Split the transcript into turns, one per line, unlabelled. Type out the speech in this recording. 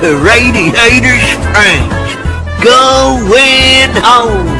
to Radiator Springs. Going home.